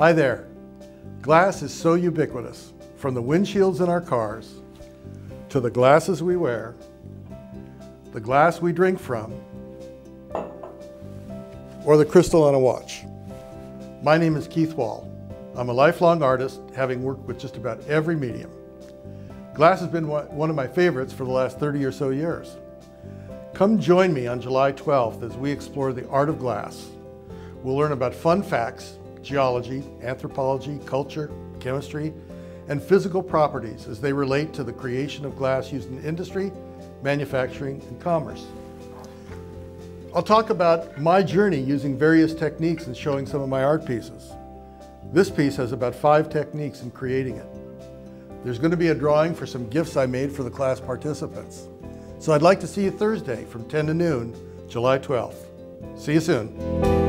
Hi there. Glass is so ubiquitous, from the windshields in our cars, to the glasses we wear, the glass we drink from, or the crystal on a watch. My name is Keith Wahl. I'm a lifelong artist, having worked with just about every medium. Glass has been one of my favorites for the last 30 or so years. Come join me on July 12th as we explore the art of glass. We'll learn about fun facts, geology, anthropology, culture, chemistry, and physical properties as they relate to the creation of glass used in industry, manufacturing, and commerce. I'll talk about my journey using various techniques and showing some of my art pieces. This piece has about five techniques in creating it. There's going to be a drawing for some gifts I made for the class participants. So I'd like to see you Thursday from 10 to noon, July 12th. See you soon.